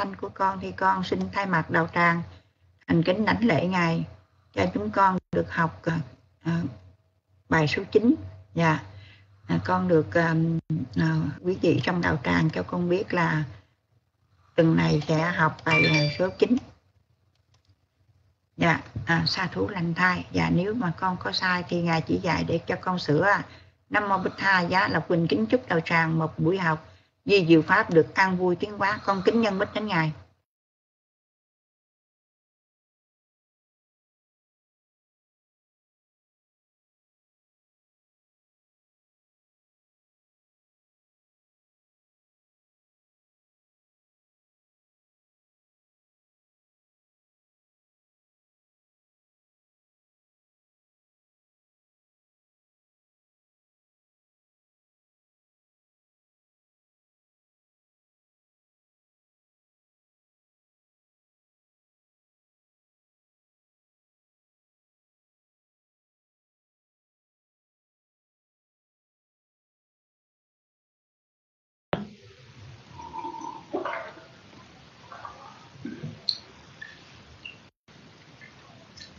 thanh của con thì con xin thay mặt đạo tràng thành kính đảnh lễ ngài cho chúng con được học uh, bài số 9 dạ. Yeah. con được uh, uh, quý vị trong đạo tràng cho con biết là tuần này sẽ học bài số 9 dạ à, sa thú lành thai. Và nếu mà con có sai thì ngài chỉ dạy để cho con sửa. Nam mô bích tha giá là quỳnh kính chúc đạo tràng một buổi học vì diệu pháp được an vui tiến hóa con kính nhân bích đến ngài.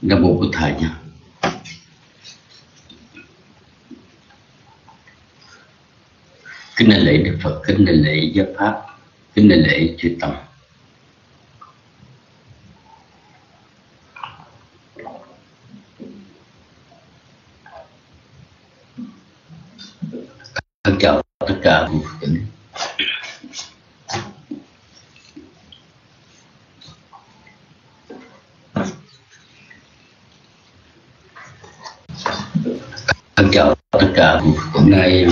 Nam mô bổn thầy nha. Kính đại lễ đức phật, kính đại lễ giáo pháp, kính đại lễ chư tăng thân chào tất cả quý phật tử thân chào tất cả hôm nay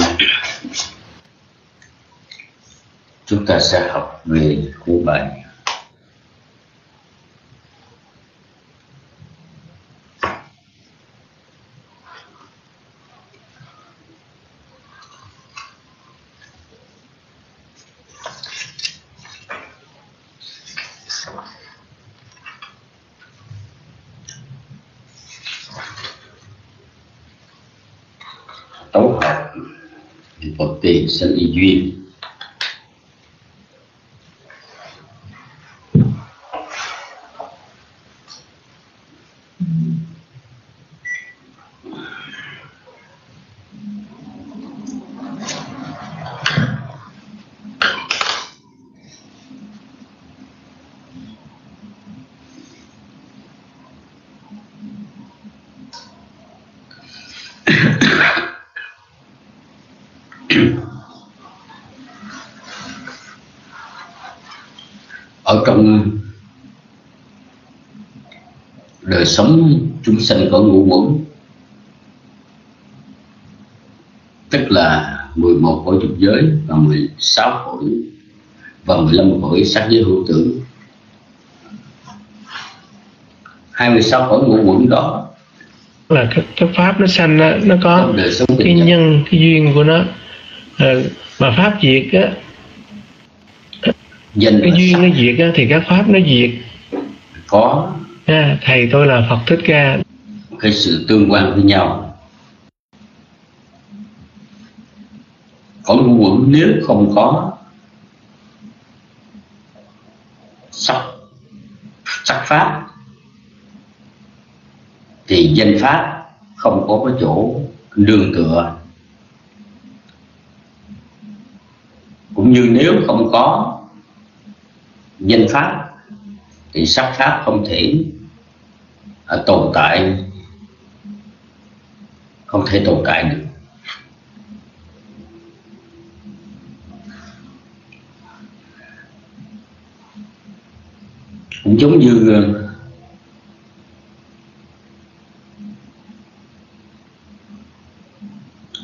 chúng ta sẽ học về cuốn bài tấu học Phật tiền sinh y duyên ở trong đời sống chúng sanh có ngũ uẩn tức là 11 cõi dục giới và 16 cõi và 15 cõi sắc giới hữu tưởng. 26 cõi ngũ uẩn đó. Là cái, cái pháp nó sanh nó, nó có cái nhân cái duyên của nó. Ờ, mà pháp diệt á danh cái duyên sắc nó diệt á thì các pháp nó diệt. Có à, thầy tôi là phật thích ca. Cái sự tương quan với nhau. Có ngũ nếu không có sắc sắc pháp. Thì danh pháp không có cái chỗ nương tựa. Cũng như nếu không có danh pháp thì sắc pháp không thể à, tồn tại. Không thể tồn tại được. Cũng giống như ờ,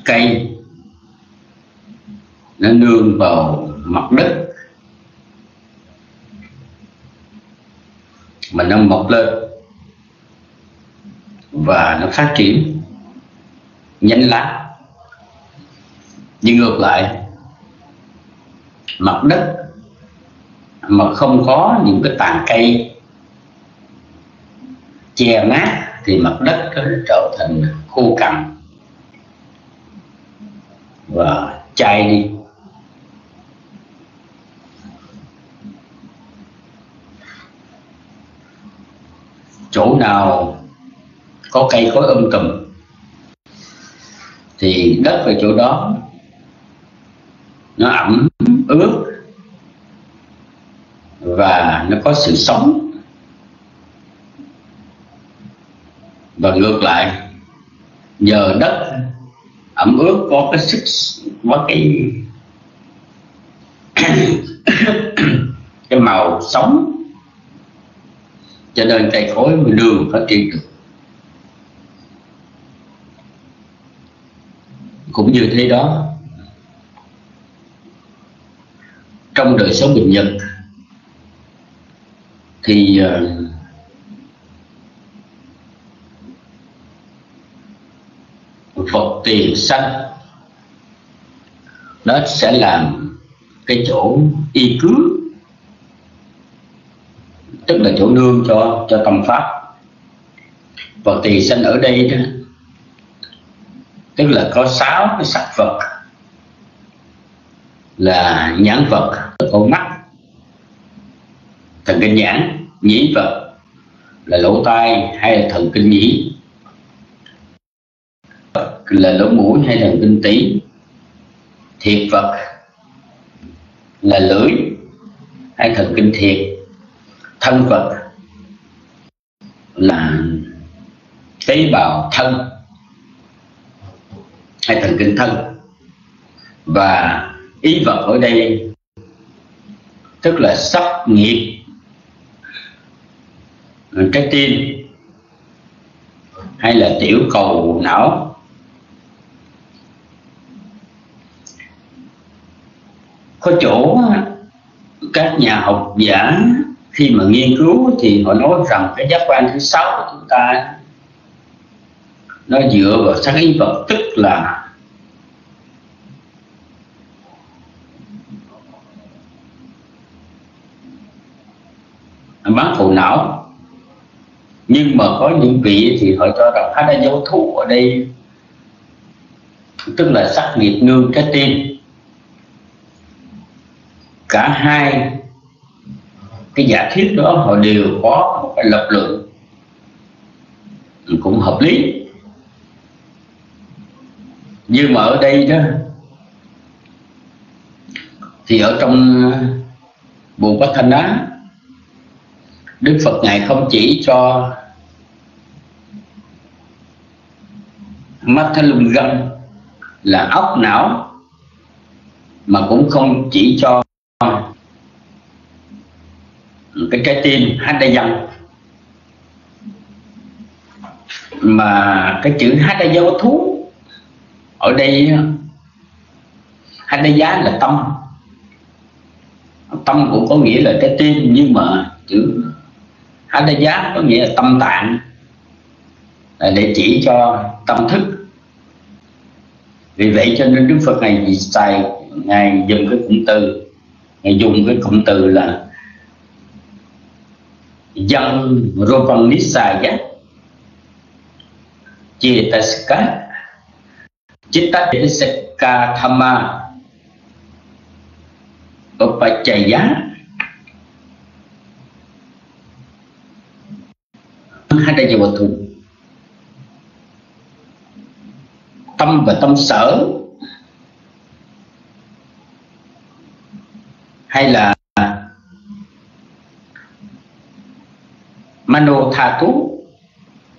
cây nó nương vào mặt đất mà nó mọc lên và nó phát triển nhanh lá nhưng ngược lại, mặt đất mà không có những cái tàn cây che mát thì mặt đất nó trở thành khô cằn và chai đi. Chỗ nào có cây cối um tùm. Thì đất ở chỗ đó, nó ẩm ướt và nó có sự sống. Và ngược lại, nhờ đất ẩm ướt có cái sức, có cái cái màu sống, cho nên cây cối mới đường phát triển được. Cũng như thế đó. Trong đời sống bình nhật thì ờ, uh, vật tiền sanh nó sẽ làm cái chỗ y cứ tức là chỗ nương cho cho tâm pháp. Vật tiền sanh ở đây đó tức là có sáu cái sắc vật là nhãn vật, con mắt, thần kinh nhãn, nhĩ vật, là lỗ tai hay là thần kinh nhĩ, là lỗ mũi hay thần kinh tý thiệt vật là lưỡi hay thần kinh thiệt, thân vật là tế bào thân hay thần kinh thân. Và ý vật ở đây, tức là sắc nghiệp trái tim, hay là tiểu cầu não. Có chỗ các nhà học giả khi mà nghiên cứu thì họ nói rằng cái giác quan thứ sáu của chúng ta nó dựa vào sắc ý vật tức là bán phụ não. Nhưng mà có những vị thì họ cho rằng hai đa dấu thú ở đây, tức là sắc nghiệp nương trái tim. Cả hai cái giả thuyết đó họ đều có một cái lập luận cũng hợp lý nhưng mà ở đây đó, thì ở trong uh, bộ bát thanh đá, đức phật ngài không chỉ cho mắt lung gân là óc não, mà cũng không chỉ cho cái trái tim Hadayam mà cái chữ Hadaya thú ở đây Hadaya là tâm. Tâm cũng có nghĩa là cái tim, nhưng mà chữ Hadaya có nghĩa là tâm tạng. Là để chỉ cho tâm thức. Vì vậy cho nên Đức Phật này xài ngài dùng cái cụm từ ngài dùng cái cụm từ là dân rupang chia chetaska chitta chetaska thamma upachaya hai vật thù. Tâm và tâm sở. Hay là mano thatu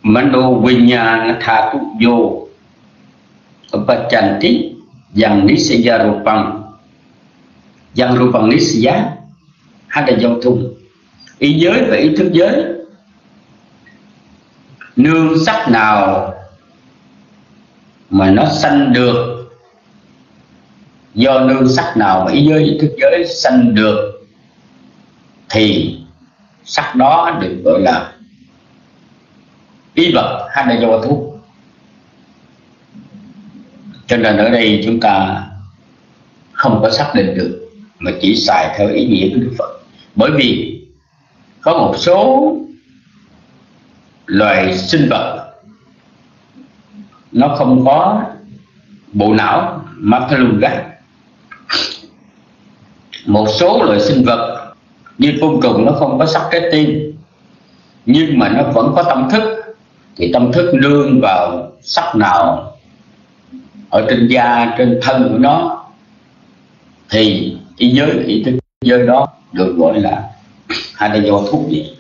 mano vinyana thatu yo upachanti yang nisya rupang. Yang rupang nisya hay là giao thùng ý giới và ý thức giới nương sắc nào mà nó sanh được? Do nương sắc nào mà ý giới ý thức giới sanh được, thì sắc đó được gọi là ý vật, hay là do thuốc cho nên ở đây chúng ta không có xác định được, mà chỉ xài theo ý nghĩa của Đức Phật. Bởi vì có một số loài sinh vật, nó không có bộ não Mathaluga một số loài sinh vật như côn trùng, nó không có sắc cái tim nhưng mà nó vẫn có tâm thức. Thì tâm thức nương vào sắc nào ở trên da, trên thân của nó, thì cái giới ý thức giới đó được gọi là hay là do thuốc gì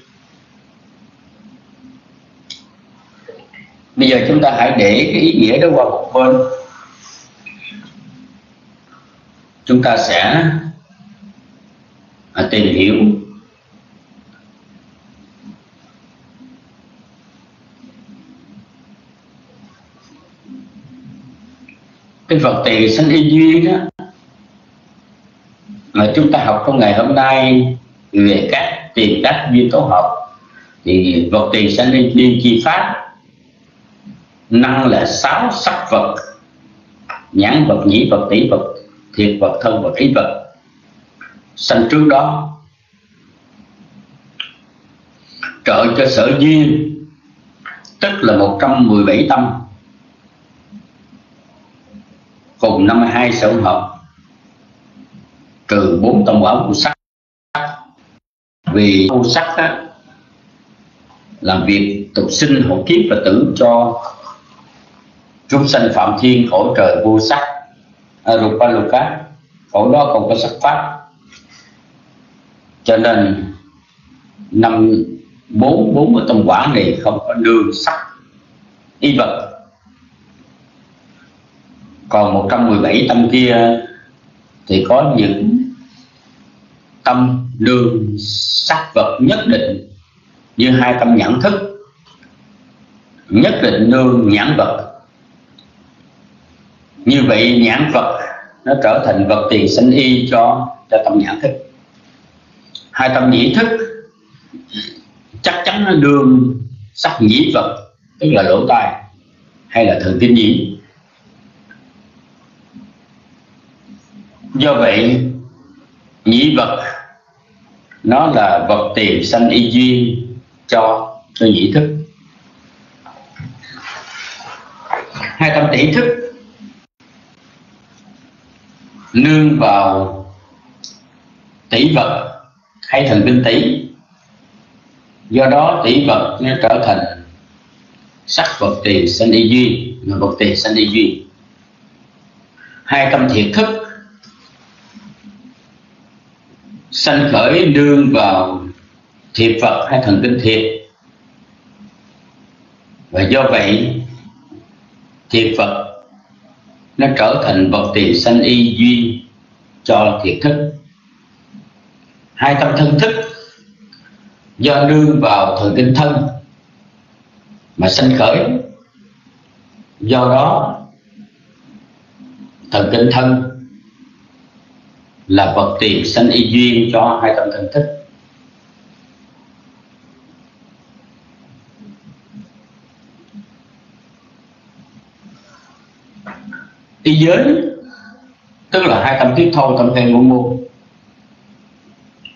bây giờ chúng ta hãy để cái ý nghĩa đó qua một bên. Chúng ta sẽ tìm hiểu cái vật tiền sanh y duy đó mà chúng ta học trong ngày hôm nay, về các tiền các duy tổ hợp, thì vật tiền sanh y duy chi pháp, năng là sáu sắc vật, nhãn vật, nhĩ vật, tỷ vật, thiệt vật, thân vật, ý vật, sanh trước đó. Trợ cho sở duyên, tức là 117 tâm cùng 52 sở hợp. Trừ bốn tông quả của sắc. Vì vô sắc á, làm việc tục sinh hộ kiếp và tử cho chúng sanh phạm thiên khổ trời vô sắc. Arupa luka khổ đó không có sắc pháp. Cho nên năm bốn bốn cái tâm quả này không có đường sắc. Y vật còn 117 tâm kia thì có những tâm đương sắc vật nhất định như hai tâm nhãn thức. Nhất định nương nhãn vật. Như vậy nhãn vật nó trở thành vật tiền sinh y cho cho tâm nhãn thức. Hai tâm nhĩ thức chắc chắn nó đương sắc nhĩ vật, tức là lỗ tai hay là thần kinh nhĩ. Do vậy, nhĩ vật, nó là vật tiền sanh y duyên cho cho nhĩ thức. Hai tâm tỷ thức, nương vào tỷ vật hay thần kinh tỷ. Do đó tỷ vật nó trở thành sắc vật tiền sanh y duyên, là vật tiền sanh y duyên. Hai tâm thiệt thức sanh khởi nương vào thiệt vật hay thần kinh thiệt và do vậy thiệt vật nó trở thành vật tiền sanh y duyên cho thiệt thức. Hai tâm thân thức do nương vào thần kinh thân mà sanh khởi. Do đó, thần kinh thân là vật tiền sanh y duyên cho hai tâm thân thích. y giới, tức là hai tâm tiếp thôi, tâm thêm ngôn môn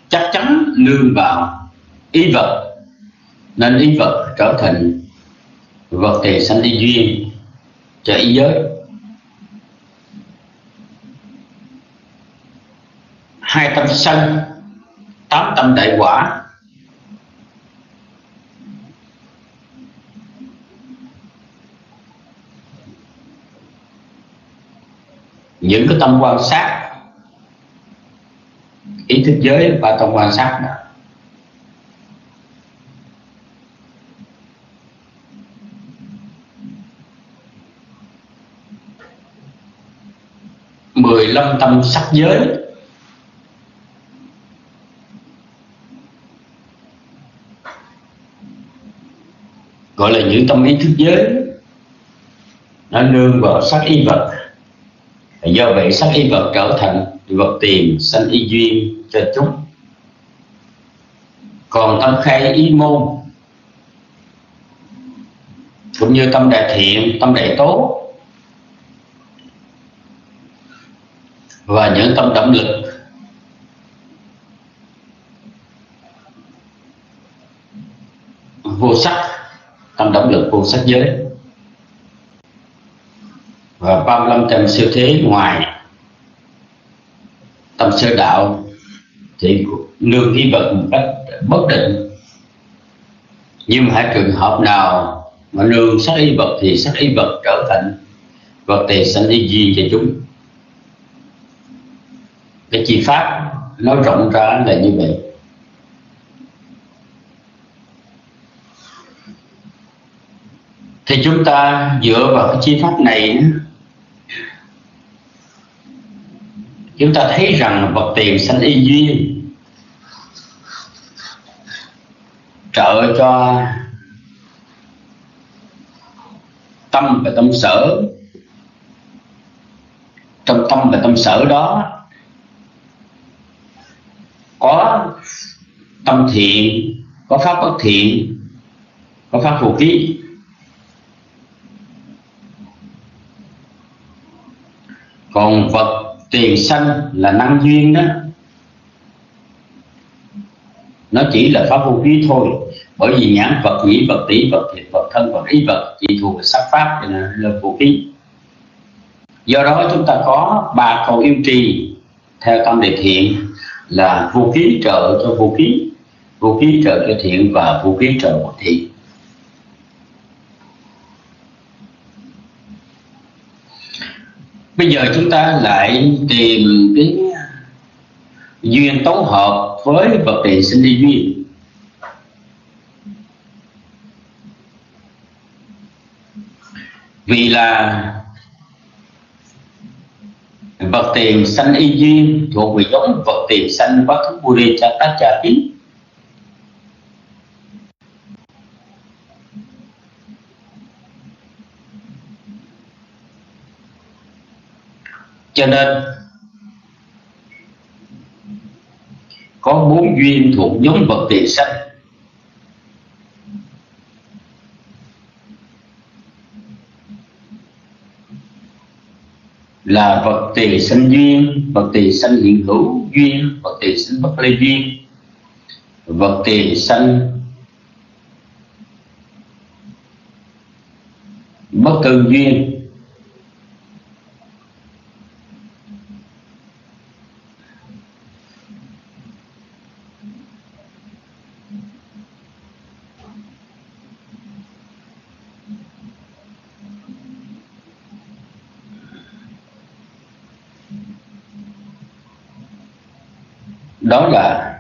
chắc chắn nương vào y vật, nên y vật trở thành vật tiền sanh y duyên cho y giới hai tâm sân, tám tâm đại quả. Những cái tâm quan sát, ý thức giới và tâm quan sát đó. Mười lăm tâm sắc giới. Gọi là những tâm ý thức giới. Nó nương vào sắc y vật. Do vậy sắc y vật trở thành vật tiền, sanh y duyên cho chúng. Còn tâm khai ý môn, cũng như tâm đại thiện, tâm đại tốt, và những tâm động lực. Vô sắc tâm động lực vô sắc giới. Và 35 tâm siêu thế ngoài tâm sơ đạo thì nương ý vật một cách bất định. Nhưng mà trường hợp nào mà nương sắc y vật thì sắc y vật trở thành vật tiền sanh y duyên cho chúng. Cái chi pháp nó rộng ra là như vậy. Thì chúng ta dựa vào cái chi pháp này chúng ta thấy rằng vật tiền sanh y duyên trợ cho tâm và tâm sở. Trong tâm và tâm sở đó có tâm thiện, có pháp bất thiện, có pháp phù ký. Còn vật tiền sanh là năng duyên đó. Nó chỉ là pháp vô ký thôi. Bởi vì nhãn vật, nhĩ vật, tỷ vật, thiệt vật, thân vật, ý vật chỉ thuộc về sắc pháp cho nên là vô ký. Do đó chúng ta có ba câu yêu trì theo tâm đề thiện là vô ký trợ cho vô ký. Vô ký trợ cho thiện và vô ký trợ cho thiện. Bây giờ chúng ta lại tìm cái duyên tổng hợp với vật tiền sinh đi duyên vì là vật tiền sanh y duyên thuộc về giống vật tiền sanh quá thức buri cha tá cha kiến cho nên, có bốn duyên thuộc giống vật tiền sanh. Là vật tỳ sanh duyên vật tỳ sanh hiện hữu duyên vật tỳ sanh bất ly duyên. Vật tỳ sanh bất tư duyên. Đó là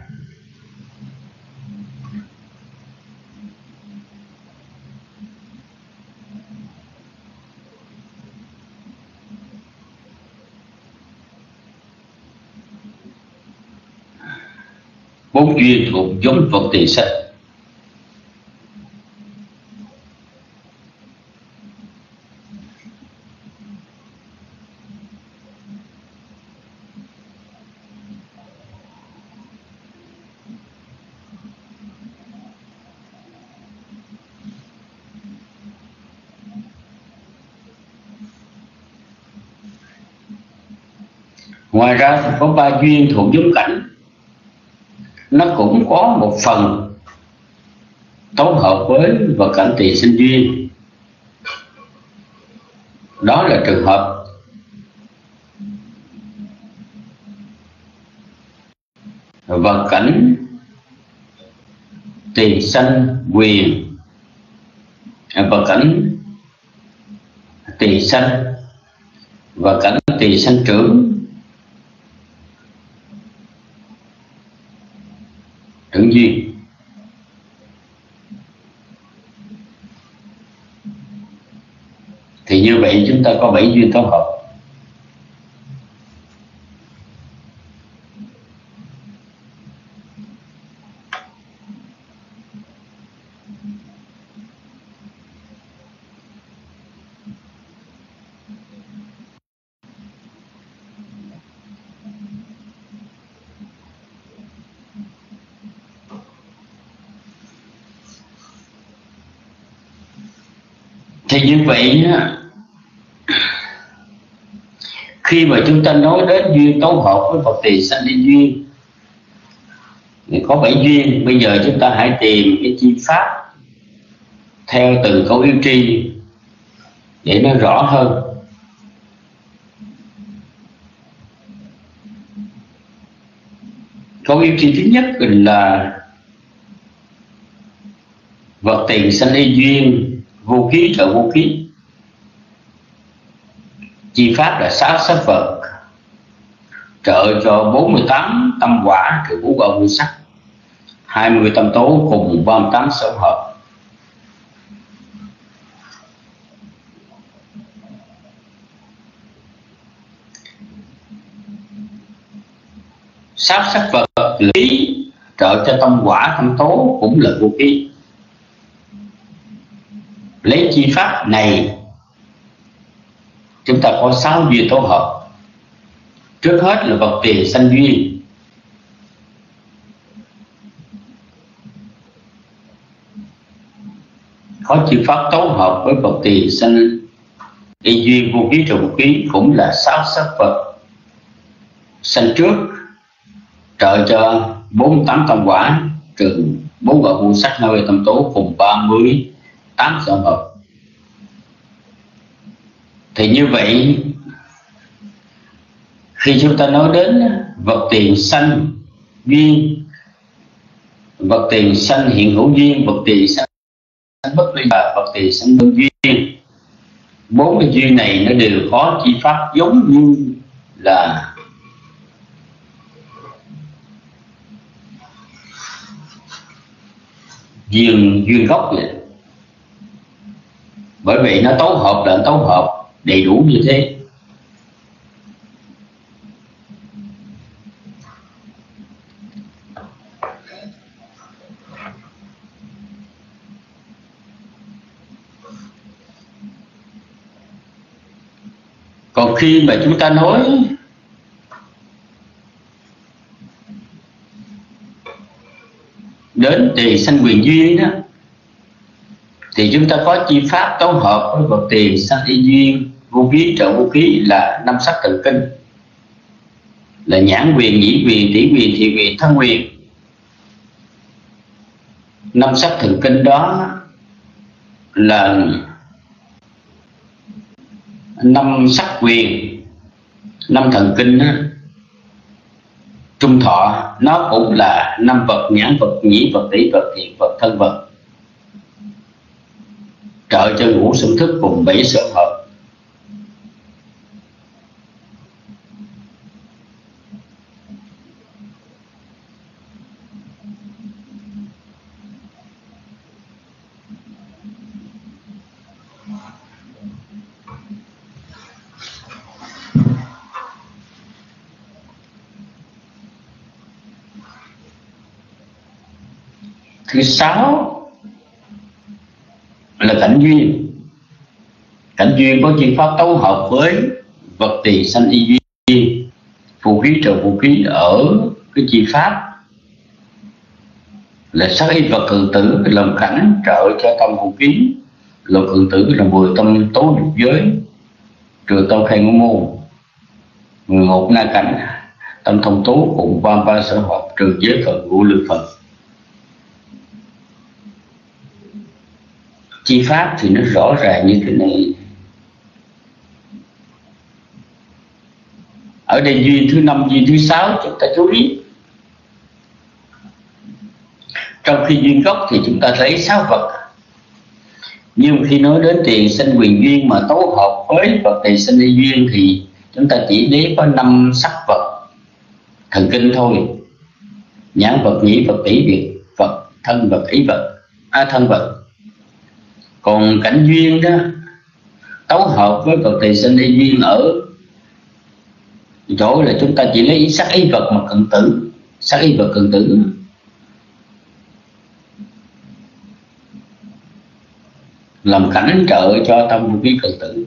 bốn duyên thuộc giống vật tỷ sách. Ngoài ra thì có ba duyên thuộc giống cảnh. Nó cũng có một phần tổng hợp với vật cảnh tỳ sinh duyên. Đó là trường hợp vật cảnh tiền sanh quyền. Vật cảnh tiền sanh và cảnh tiền sanh trưởng tưởng duyên thì như vậy chúng ta có bảy duyên tổng hợp. Thì như vậy khi mà chúng ta nói đến duyên tấu hợp với Phật tiền sanh đi duyên có bảy duyên, bây giờ chúng ta hãy tìm cái chi pháp theo từng câu yêu tri để nó rõ hơn câu yêu tri thứ nhất là vật tiền sanh y duyên, vô ký trợ vô ký chi pháp là sáu sắc vật trợ cho 48 tâm quả từ ngũ gạo nguyên sắc. 20 tâm tố cùng 38 sở hợp. Sáu sắc vật lý trợ cho tâm quả, tâm tố cũng là vô ký lấy chi pháp này chúng ta có sáu duyên tổ hợp. Trước hết là vật tiền sanh duyên. Có chi pháp tổ hợp với vật tiền sanh y duyên vô ký trùng ký cũng là sáu sắc vật sanh trước, trợ cho bốn tám tâm quả, trừ bốn gọi vô sắc nơi tâm tố cùng ba mươi tám sở hợp thì như vậy, khi chúng ta nói đến vật tiền sanh duyên, vật tiền sanh hiện hữu duyên, vật tiền sanh bất ly và vật tiền sanh đơn duyên, bốn cái duyên này nó đều có chi pháp giống như là duyên duyên gốc vậy. Bởi vì nó tấu hợp là tấu hợp đầy đủ như thế. Còn khi mà chúng ta nói đến tỳ sanh quyền duyên đó thì chúng ta có chi pháp tổng hợp với vật tiền sanh y duyên vô ký trợ vô ký là năm sắc thần kinh. Là nhãn quyền nhĩ quyền tỷ quyền thị quyền thân quyền. Năm sắc thần kinh đó là năm sắc quyền năm thần kinh đó, trung thọ nó cũng là năm vật nhãn vật nhĩ vật tỷ vật thiện vật thân vật trợ cho ngũ sinh thức cùng bảy sở hợp. Thứ sáu cảnh duyên. Cảnh duyên có chi pháp tấu hợp với vật tỳ sanh y duyên. Phù khí trợ phù khí ở cái chi pháp. Là sắc y vật cường tử lòng cảnh trợ cho tâm phù khí. Lòng cường tử là mười tâm tố dục giới. Trừ tâm khai ngũ môn. Mười một na cảnh, tâm thông tố cùng ba ba sở hợp trừ giới phật ngũ lực phật. Chi pháp thì nó rõ ràng như thế này. Ở đây duyên thứ năm duyên thứ sáu chúng ta chú ý. Trong khi duyên gốc thì chúng ta thấy sáu vật. Nhưng khi nói đến tiền sinh quyền duyên mà tấu hợp với vật tiền sinh y duyên thì chúng ta chỉ lấy có năm sắc vật. Thần kinh thôi. Nhãn vật nhĩ vật tỷ việt vật thân vật ý vật. A à, thân vật còn cảnh duyên đó, tấu hợp với vật tỳ sinh đi duyên ở, chỗ là chúng ta chỉ lấy sắc y vật mà cận tử, sắc y vật cận tử. Làm cảnh trợ cho tâm vô cận tử.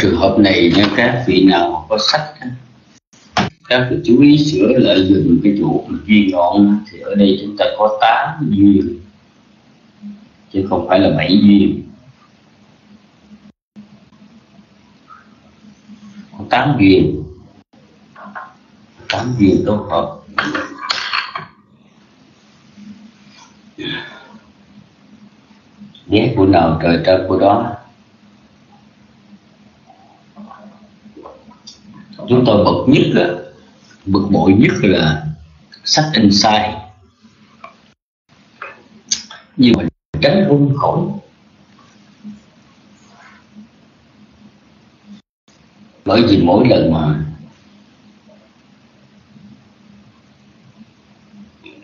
Trường hợp này nếu các vị nào có sách các vị chú ý sửa lợi dụng cái chỗ duy ngọn thì ở đây chúng ta có tám duyên, chứ không phải là 7 duyên. Có tám duyên. Tám duyên tốt hợp. Ghét của nào trời trời của đó? Chúng tôi bực nhất á, bực bội nhất là sách in sai. Nhưng mà tránh run khỏi bởi vì mỗi lần mà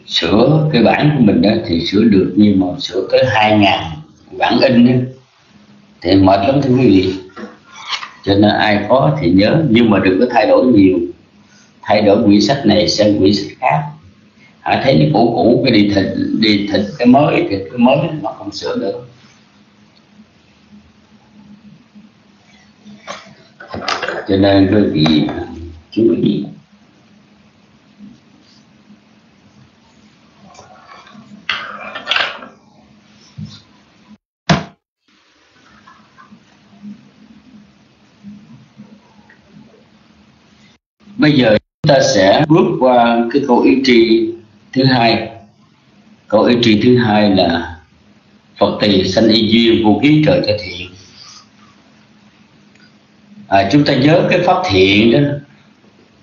sửa cái bản của mình đó thì sửa được nhưng mà sửa tới hai ngàn bản in đó, thì mệt lắm thưa quý vị cho nên ai có thì nhớ. Nhưng mà đừng có thay đổi nhiều. Thay đổi quyển sách này sang quyển sách khác. Hãy thấy cái cũ cũ, cái đi thịt đi thịt cái mới thì cái mới, nó không sửa được cho nên quý vị chú ý? Bây giờ chúng ta sẽ bước qua cái câu ý trì thứ hai. Câu ý trì thứ hai là phật tỳ sanh y duyên vô ký trời cho thiện. À, chúng ta nhớ cái pháp thiện đó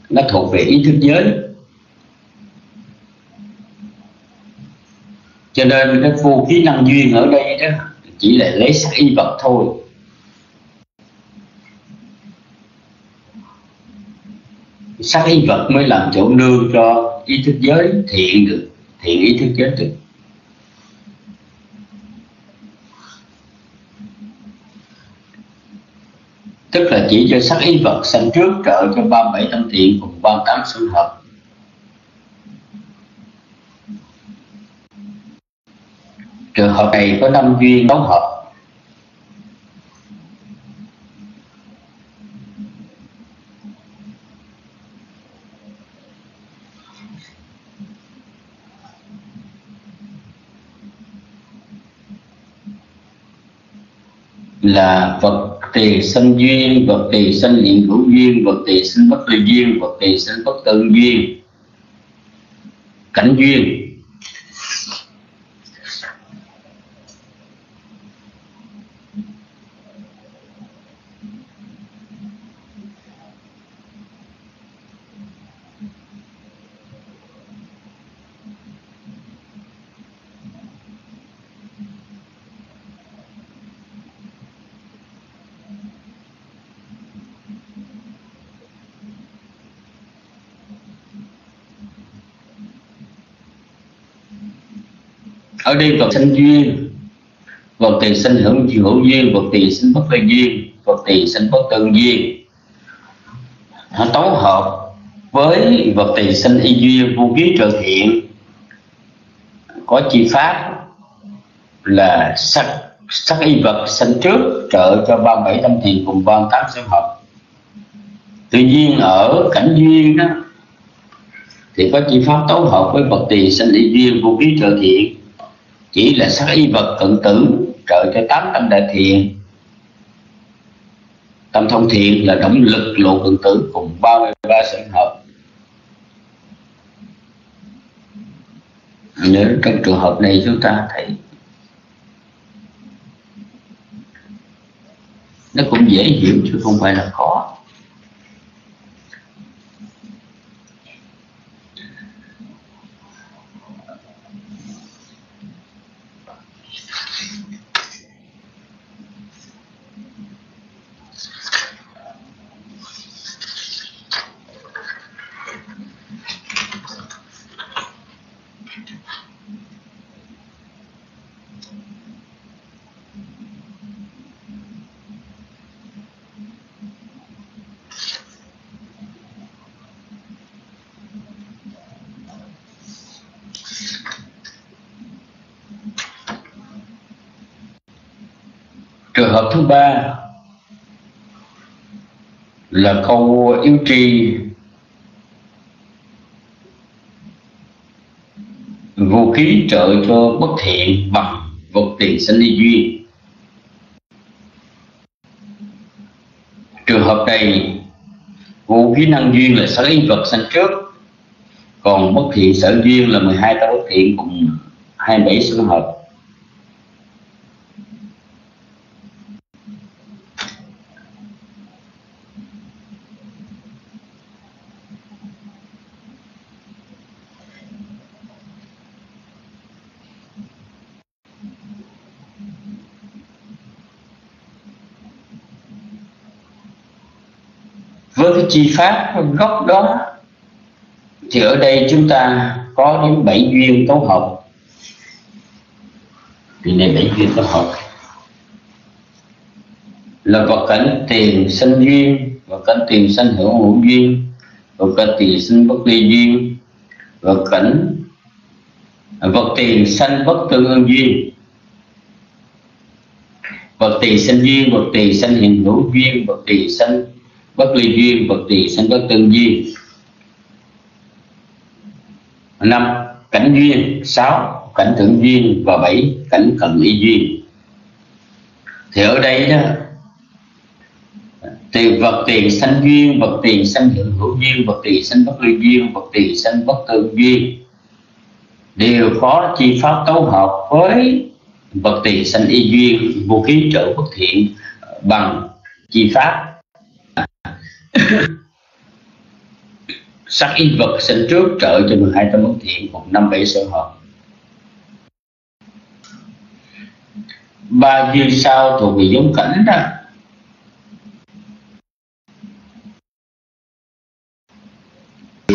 nó thuộc về ý thức giới. Cho nên cái vô ký năng duyên ở đây đó chỉ là lấy sắc y vật thôi. Sắc y vật mới làm chỗ nương cho ý thức giới thiện được, thiện ý thức giới được. Tức là chỉ cho sắc y vật sanh trước trợ cho ba bảy tâm thiện cùng ba tám sanh hợp. Trường hợp này có năm duyên đóng hợp. Là vật tỳ sanh duyên, vật tỳ sanh hiện hữu duyên, vật tỳ sanh bất tùy duyên, vật tỳ sanh bất tự duyên. Cảnh duyên. Đi đây vật sanh duyên. Vật tỳ sanh hữu hữu duyên vật tiền sanh bất ly duyên vật tiền sanh bất tương duyên. Nó tấu hợp với vật tiền sanh y duyên vô ký trợ thiện. Có chi pháp là sắc sắc y vật sanh trước, trợ cho ba bảy tâm thiền cùng ba tám sẽ hợp. Tuy nhiên ở cảnh duyên đó, thì có chi pháp tấu hợp với vật tỳ sanh y duyên vô ký trợ thiện chỉ là sắc y vật cận tử trợ cho tám tâm đại thiện tâm thông thiện là động lực lộ cận tử cùng 33 sự hợp. Nếu trong trường hợp này chúng ta thấy, nó cũng dễ hiểu chứ không phải là khó trường hợp thứ ba là câu yếu tri. Vũ khí trợ cho bất thiện bằng vật tiền sinh ly duyên. Trường hợp này, vũ khí năng duyên là sở ý vật sanh trước, còn bất thiện sở duyên là 12 ta bất thiện cùng 27 sinh hợp với cái chi pháp gốc đó, thì ở đây chúng ta có đến bảy duyên tấu hợp. Thì này bảy duyên tấu hợp. Là vật cảnh tiền sinh duyên, vật cảnh tiền sinh hữu hữu duyên, vật cảnh tiền sinh bất ly duyên, vật cảnh à, vật tiền sanh bất tương ương duyên. Vật tiền sinh duyên, vật tiền sanh hiện hữu duyên, vật tiền sanh bất ly duyên, vật tỳ sanh bất tương duyên. Năm, cảnh duyên. Sáu, cảnh thượng duyên. Và bảy, cảnh cận y duyên. Thì ở đây đó, thì vật tiền sanh duyên, vật tiền sanh hữu hữu duyên, vật tiền sanh bất ly duyên, vật tiền sanh bất tương duyên. Đều có chi pháp cấu hợp với vật tiền sanh y duyên vũ khí trợ bất thiện bằng chi pháp sắc y vật sinh trước trợ cho 12 tâm bất thiện cùng năm bảy sở hợp ba duyên sau thuộc về giống cảnh đó.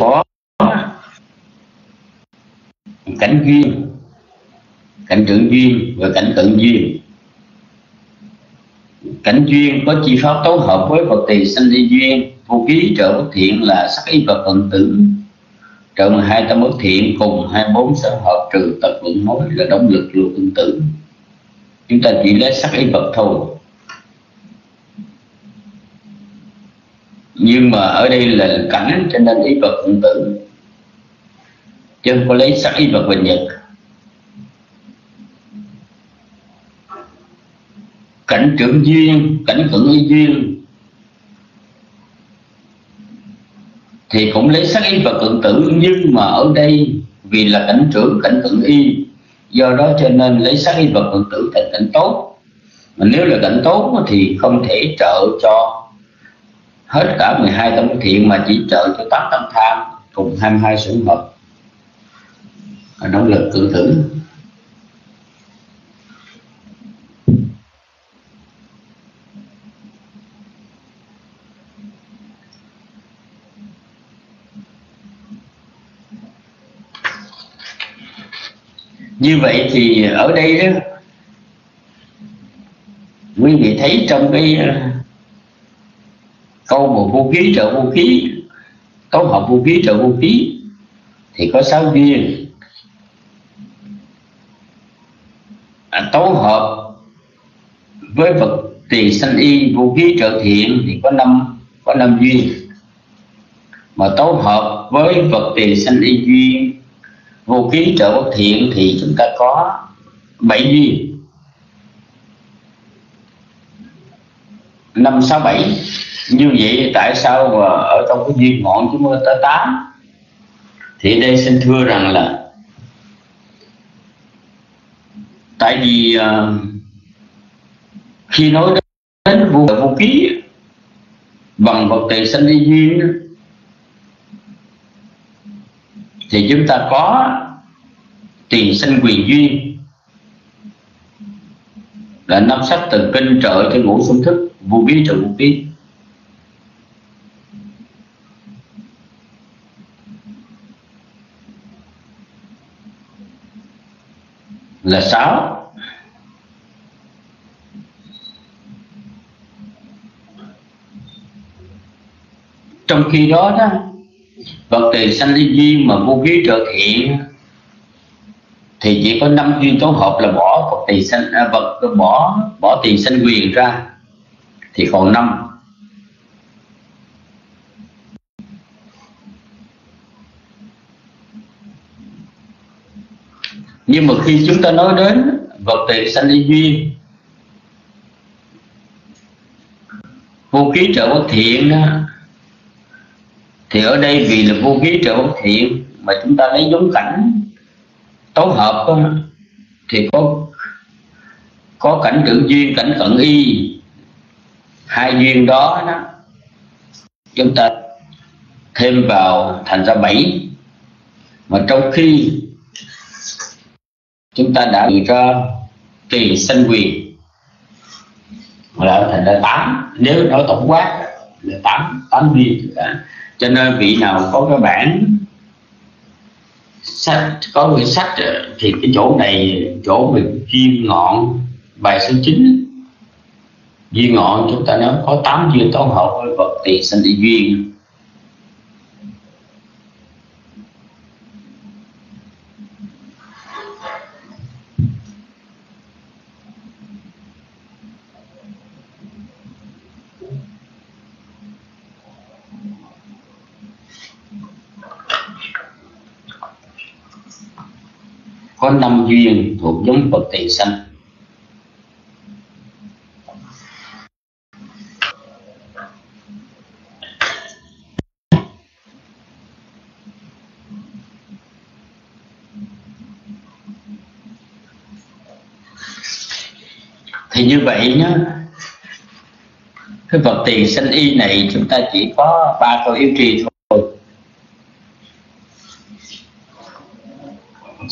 Có. Cảnh duyên, cảnh trưởng duyên và cảnh tận duyên cảnh duyên, có chi pháp tấu hợp với vật tỳ sanh ly duyên. Vô ký trợ bất thiện là sắc y vật vận tử. Trợ hai tâm bất thiện cùng hai bốn sở hợp trừ tật vận mối là động lực luật vận tử. Chúng ta chỉ lấy sắc y vật thôi. Nhưng mà ở đây là cảnh cho nên y vật vận tử. Chứ không có lấy sắc y vật về nhật. Cảnh trưởng duyên, cảnh cận y duyên thì cũng lấy sắc y và cận tử, nhưng mà ở đây vì là cảnh trưởng cảnh cận y, do đó cho nên lấy sắc y và cận tử thành cảnh tốt. Mà nếu là cảnh tốt thì không thể trợ cho hết cả 12 tâm thiện, mà chỉ trợ cho tám tâm tham cùng 22 sự hợp động lực tự tử. Như vậy thì ở đây đó quý vị thấy trong cái ờ, câu một vũ khí trợ vũ khí câu hợp vũ khí trợ vũ khí thì có sáu duyên. À, tấu hợp với vật tiền sanh y vũ khí trợ thiện thì có năm có năm duyên. Mà tấu hợp với vật tiền sanh y duyên vô ký trợ bất thiện thì chúng ta có bảy duyên. Năm sáu bảy. Như vậy tại sao mà ở trong cái duyên ngọn chúng ta tới tám? Thì đây xin thưa rằng là tại vì uh, khi nói đến vô, vô ký bằng vật tự sanh đi duyên thì chúng ta có tiền sinh quyền duyên. Là năm sách từ kinh trợ cho ngũ xuân thức, vô bí trợ vô bí là sáu. Trong khi đó đó vật từ sanh lý duyên mà vô ký trợ thiện thì chỉ có năm duyên tố hợp là bỏ vật tỳ sanh à, vật bỏ bỏ tiền sanh quyền ra thì còn năm. Nhưng mà khi chúng ta nói đến vật tỳ sanh lý duyên vô ký trợ bất thiện đó thì ở đây vì là vô ký trợ bất thiện mà chúng ta lấy giống cảnh tấu hợp đó, thì có có cảnh tự duyên cảnh cận y hai duyên đó, đó chúng ta thêm vào thành ra bảy. Mà trong khi chúng ta đã bị ra tiền sanh quyền là thành ra tám. Nếu nói tổng quát là tám tám duyên cả cho nên vị nào có cái bản sách, có quyển sách ờ, thì cái chỗ này, chỗ mình chuyên ngọn bài số 9 duyên ngọn chúng ta nói có tám duyên tổng hợp với vật tiền sinh duyên. Năm duyên thuộc giống vật tiền sanh. Thì như vậy nhá, cái vật tiền sanh y này chúng ta chỉ có ba câu yếu trì thôi.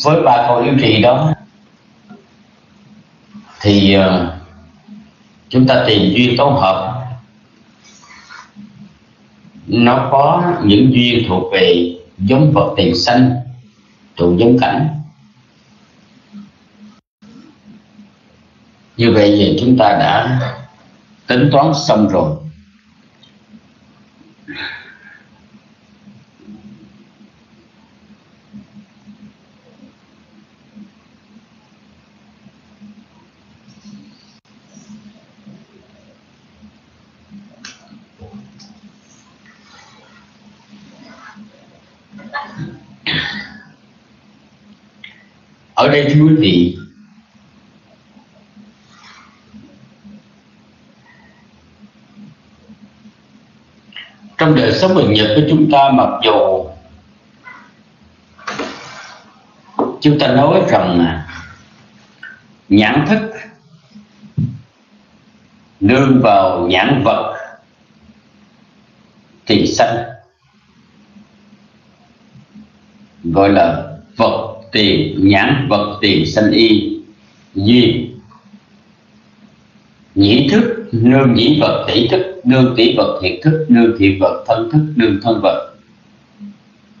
Với ba câu yếu trì đó thì uh, chúng ta tìm duyên tổ hợp. Nó có những duyên thuộc về giống vật tiền sanh trụ giống cảnh. Như vậy thì chúng ta đã tính toán xong rồi. Đây thưa quý vị trong đời sống bình nhật của chúng ta mặc dù chúng ta nói rằng nhãn thức nương vào nhãn vật thì sanh, gọi là vật tiền nhãn vật tiền sanh y. Duyên nhĩ thức, nương nhĩ vật tỷ thức, nương tỷ vật thiệt thức, nương thiệt vật thân thức, nương thân vật.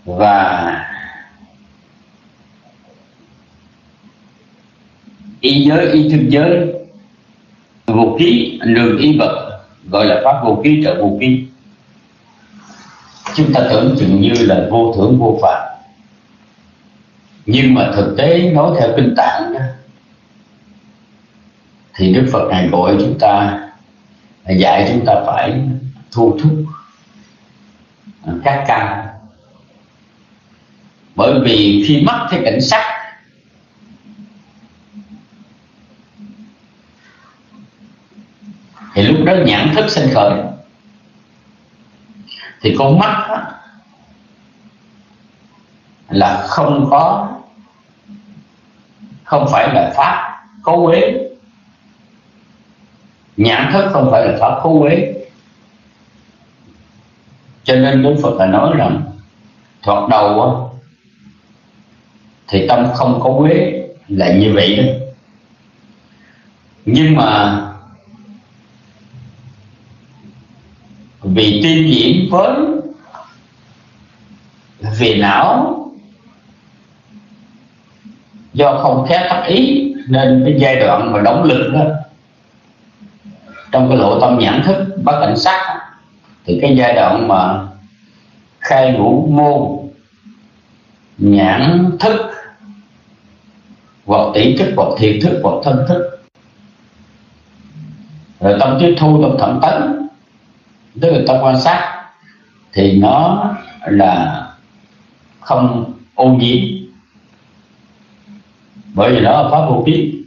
Và y giới, y thức giới, vô ký, nương ý vật, gọi là pháp vô ký trợ vô ký. Chúng ta tưởng chừng như là vô thưởng vô phạt nhưng mà thực tế nói theo kinh tạng đó, thì đức phật này gọi chúng ta dạy chúng ta phải thu thúc à, các căn. Bởi vì khi mất cái cảnh sắc thì lúc đó nhãn thức sinh khởi. Thì con mắt đó, là không có không phải là pháp khấu uế nhãn thức không phải là pháp khấu uế cho nên Đức Phật là nói rằng, thoạt đầu thì tâm không có uế là như vậy đó. Nhưng mà vì tiên diễn với vì não do không khéo tác ý, nên cái giai đoạn mà đóng lực đó, trong cái lộ tâm nhãn thức bất cảnh sắc thì cái giai đoạn mà khai ngũ môn nhãn thức, hoặc tỷ thức, hoặc thiệt thức, hoặc thân thức, rồi tâm tiếp thu, tâm thẩm tấn, tức là tâm quan sát, thì nó là không ô nhiễm bởi vì đó là pháp vô ký.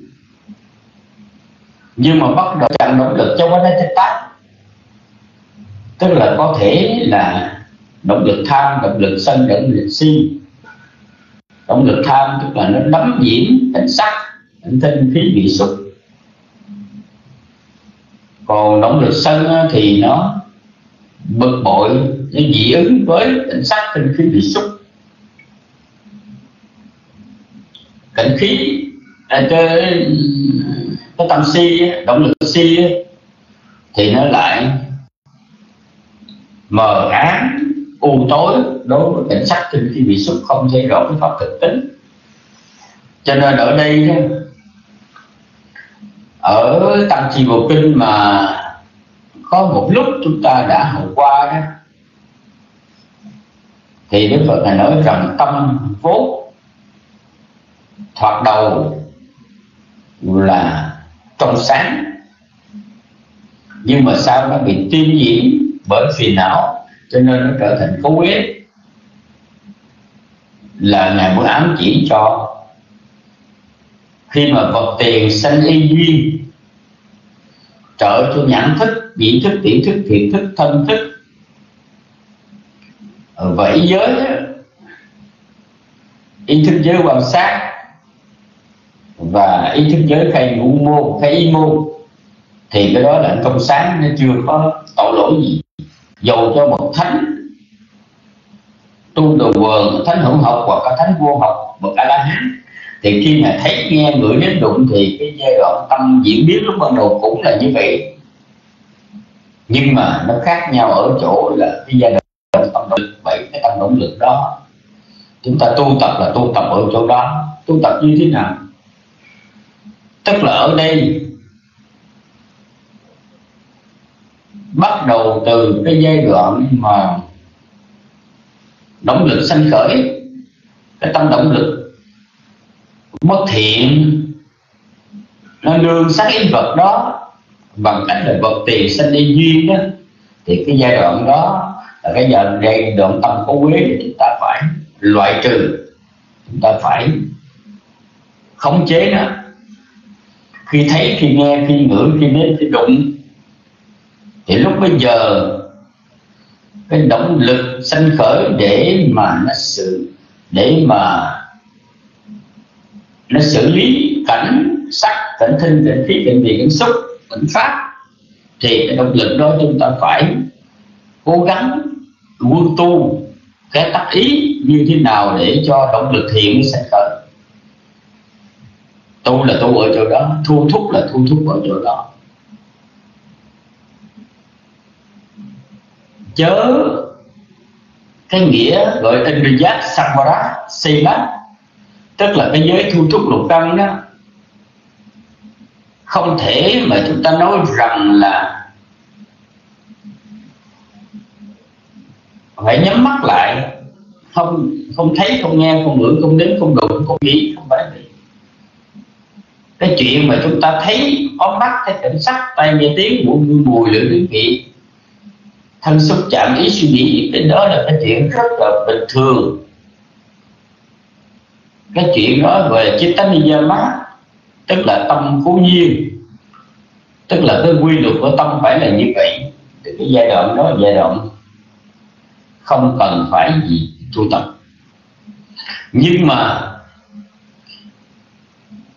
Nhưng mà bắt đầu chặn động lực trong quá nó tích tác. Tức là có thể là động lực tham, động lực sân, động lực si. Động lực tham tức là nó đắm nhiễm tính sắc tính tinh khí bị xúc. Còn động lực sân thì nó bực bội, nó dị ứng với tính sắc tinh khí bị xúc. Cảnh khí à, cái, cái tâm si động lực si thì nó lại mờ ám u tối đối với cảnh sắc tinh khi bị xúc không thấy rõ cái pháp thực tính. Cho nên ở đây ở tâm trì bộ kinh mà có một lúc chúng ta đã học qua đó thì đức phật này nói rằng tâm vốn thoạt đầu là trong sáng, nhưng mà sao nó bị tiêm nhiễm bởi phiền não, cho nên nó trở thành cấu uế là ngài muốn ám chỉ cho, khi mà vật tiền sanh y duyên, trợ cho nhãn thức nhĩ thức tỷ thức thiện thức, thân thức vậy giới ý thức giới quan sát và ý thức giới khai ngũ môn, khai ý môn, thì cái đó là công sáng nó chưa có tội lỗi gì. Dầu cho một thánh tu đồ quần thánh hữu học hoặc là thánh vô học bậc a la hán thì khi mà thấy nghe ngửi đến đụng thì cái giai đoạn tâm diễn biến lúc ban đầu cũng là như vậy. Nhưng mà nó khác nhau ở chỗ là cái giai đoạn tâm động lực, bảy cái tâm động lực đó. Chúng ta tu tập là tu tập ở chỗ đó. Tu tập như thế nào? Tức là ở đây, bắt đầu từ cái giai đoạn mà động lực sanh khởi, cái tâm động lực mất thiện, nó nương sắc ý vật đó bằng cách là vật tiền sanh đi duyên đó, thì cái giai đoạn đó là cái giai đoạn tâm có quế chúng ta phải loại trừ, chúng ta phải khống chế nó khi thấy, khi nghe, khi ngửi, khi nếm, khi đụng, thì lúc bây giờ, cái động lực sanh khởi để mà nó sự để mà nó xử lý cảnh sắc, cảnh thinh cảnh khí, cảnh vị cảnh xúc, cảnh pháp, thì cái động lực đó chúng ta phải cố gắng quân tu, cái tác ý như thế nào để cho động lực thiện sanh khởi tu là tu ở chỗ đó, thu thúc là thu thúc ở chỗ đó. Chớ cái nghĩa gọi Indriyat Samvara Sila tức là cái giới thu thúc lục căn đó, không thể mà chúng ta nói rằng là phải nhắm mắt lại. Không không thấy, không nghe, không ngửi, không đến, không đụng, không nghĩ, không phải vậy cái chuyện mà chúng ta thấy có mắt, thấy cảnh sắc tay nghe tiếng, mũi mùi, lưỡi tiếng vị thân xúc chạm ý suy nghĩ, cái đó là cái chuyện rất là bình thường. Cái chuyện đó gọi là chittaniya tức là tâm cố nhiên tức là cái quy luật của tâm phải là như vậy. Thì cái giai đoạn đó là giai đoạn không cần phải gì tu tập. Nhưng mà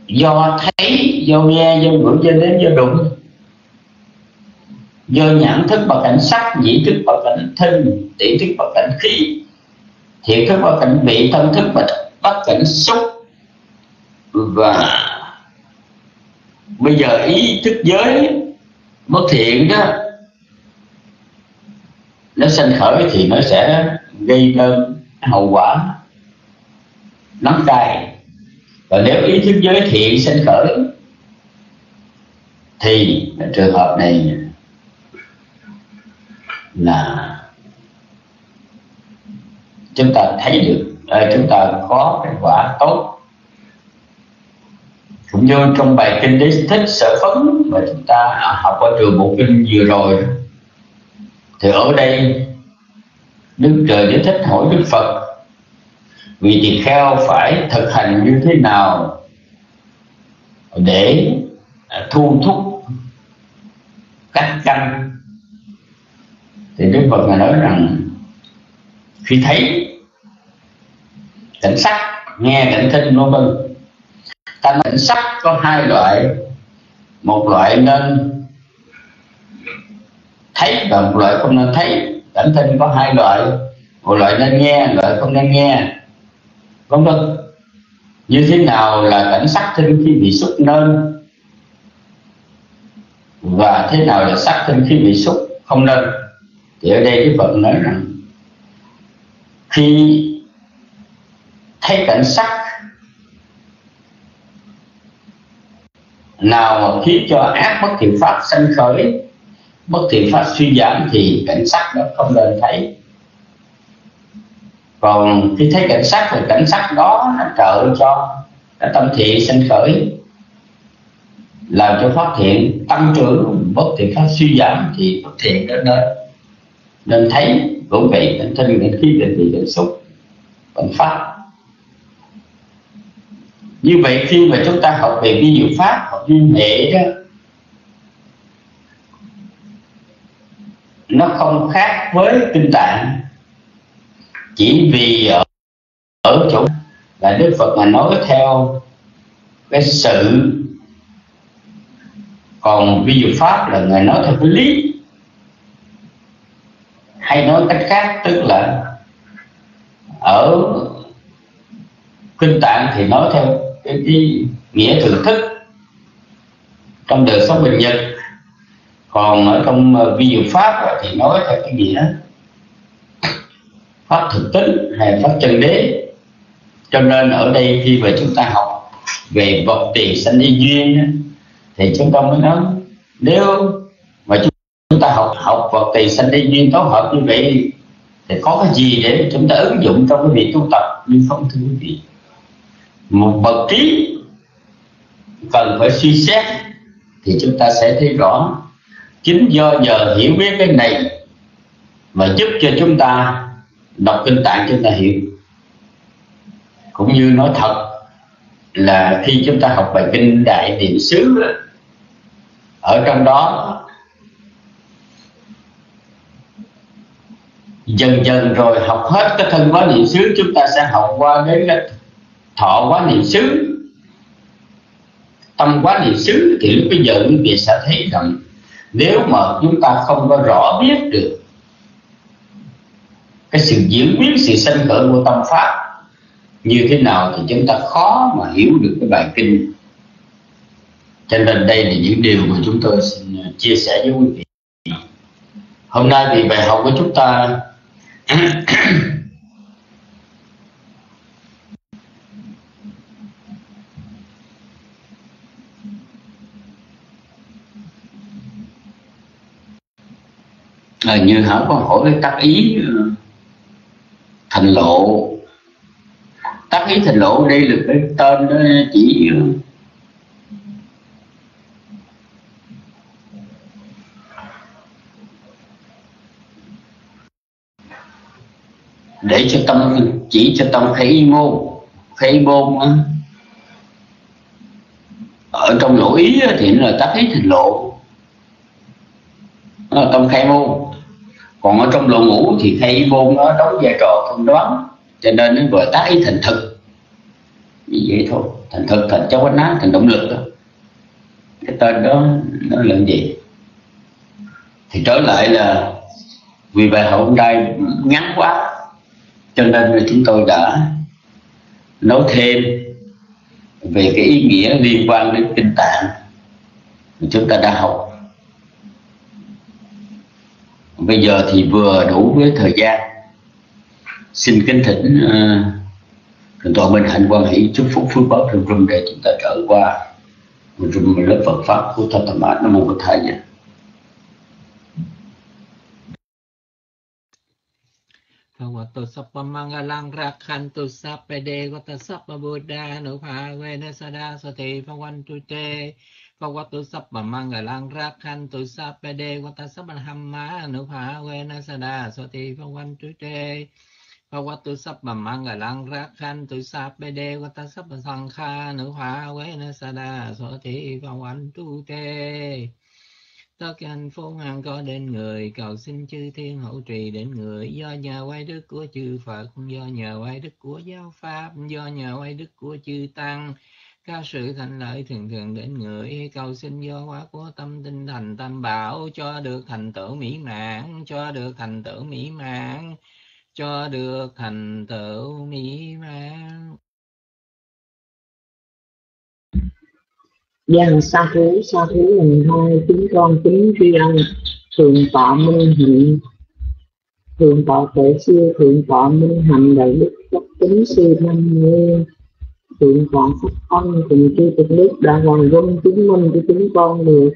do thấy, do nghe, do ngửi, do đến do đụng. Do nhãn thức và cảnh sắc, nhĩ thức và cảnh thinh tỷ thức và cảnh khí. Thiện thức và cảnh vị, thân thức và bất cảnh xúc. Và bây giờ ý thức giới bất thiện đó, nó sanh khởi thì nó sẽ gây nên hậu quả nắm cay và nếu ý thức giới thiện sinh khởi, thì trường hợp này là chúng ta thấy được à, chúng ta có kết quả tốt. Cũng như trong bài kinh đế thích sở phấn mà chúng ta học ở trường bộ kinh vừa rồi thì ở đây đức trời đế thích hỏi đức phật vì tỳ kheo phải thực hành như thế nào để à, thu thúc các căn? Thì đức phật ngài nói rằng, khi thấy cảnh sắc, nghe cảnh thinh, vân vân cảnh sắc có hai loại. Một loại nên thấy và một loại không nên thấy. Cảnh thinh có hai loại, một loại nên nghe loại không nên nghe vân vân. Như thế nào là cảnh sắc thân khi bị xúc nên? Và thế nào là sắc thân khi bị xúc không nên? Thì ở đây cái phật nói rằng, khi thấy cảnh sắc nào mà khiến cho ác bất thiện pháp sanh khởi, bất thiện pháp suy giảm thì cảnh sắc đó không nên thấy còn khi thấy cảnh sắc thì cảnh sắc đó nó trợ cho cái tâm thiện sinh khởi, làm cho phát hiện tăng trưởng, bất thiện khác suy giảm thì bất thiện đến. Nơi nên thấy cũng vậy nên thân những khi định vị cảnh xúc bệnh pháp. Như vậy khi mà chúng ta học về vi diệu pháp, học duyên hệ đó, nó không khác với kinh tạng chỉ vì ở, ở chỗ là đức phật mà nói theo cái sự còn ví dụ pháp là người nói theo cái lý hay nói cách khác tức là ở kinh tạng thì nói theo cái, cái nghĩa thưởng thức trong đời sống bình nhật còn ở trong ờ, vi pháp thì nói theo cái nghĩa pháp thực tính, hay pháp chân đế. Cho nên ở đây khi mà chúng ta học về vật tiền sanh y duyên thì chúng ta mới nói, nếu mà chúng ta học học vật tiền sanh y duyên tốt hợp như vậy, thì có cái gì để chúng ta ứng dụng trong cái việc tu tập? Nhưng không, thưa quý vị, một bậc trí cần phải suy xét thì chúng ta sẽ thấy rõ. Chính do giờ hiểu biết cái này mà giúp cho chúng ta đọc kinh tạng chúng ta hiểu. Cũng như nói thật là khi chúng ta học bài kinh đại niệm xứ ở trong đó dần dần rồi học hết cái thân quá niệm xứ, chúng ta sẽ học qua đến cái thọ quá niệm xứ, tâm quá niệm xứ thì lúc bây giờ quý vị sẽ thấy rằng nếu mà chúng ta không có rõ biết được cái sự diễn biến sự sanh khởi của tâm pháp như thế nào thì chúng ta khó mà hiểu được cái bài kinh. Cho nên đây là những điều mà chúng tôi xin à, chia sẻ với quý vị. Hôm nay thì bài học của chúng ta à, như hảo có hỏi cái tác ý à, thành lộ. Tác ý thành lộ đây là cái tên đó chỉ để cho tâm, chỉ cho tâm khế môn. Khế môn ở trong lỗ ý thì nó là tác ý thành lộ. Nó là tâm khai môn còn ở trong lộ ngũ thì thay vô nó đóng vai trò thông đoán, cho nên nó gọi tác ý thành thực. Như vậy thôi, thành thực, thành cháu quánh nát thành động lực đó. Cái tên đó, nó là gì? Thì trở lại là vì bài học hôm nay ngắn quá, cho nên là chúng tôi đã nói thêm về cái ý nghĩa liên quan đến kinh tạng mà chúng ta đã học bây giờ thì vừa đủ với thời gian. Xin kính thỉnh ờ, uh, thượng tọa minh hạnh quan hỷ chúc phúc phước báo rừng rừng để chúng ta trở qua rừng lớp Phật pháp của Thánh Tâm Nam Mô Bổn Thầy nhé. Bhagavato Sappa Mangalang Rakhantu Sappe Devata Sappa Buddha Nupa Vena Sada Sati Bhavantu Te Kawato sabba manga langra kanto sapede wata sabba hamma nukha wena sada soti pawan tute Kawato sabba manga langra kanto sapede wata sabba sangha so wena sada soti pawan tute tất anh phú an có đến người, cầu xin chư thiên hậu trì đến người. Do nhờ quay đức của chư phật, do nhờ quay đức của giáo pháp, do nhờ quay đức của chư tăng các sự thành lợi thường thường đến người cầu xin do hóa của tâm tinh thành tam bảo, cho được thành tựu mỹ mãn, cho được thành tựu mỹ mãn, cho được thành tựu mỹ mãn. Dân sa thú sa thú lần hai chúng con kính tri ân, thường tọa minh hạnh. Thường tọa tổ sư thường tọa minh hạnh đại đức các tính sư năm nguyên hiện còn sắc ân cùng chư tịch nước đã hoàn quân chứng minh cho chúng con được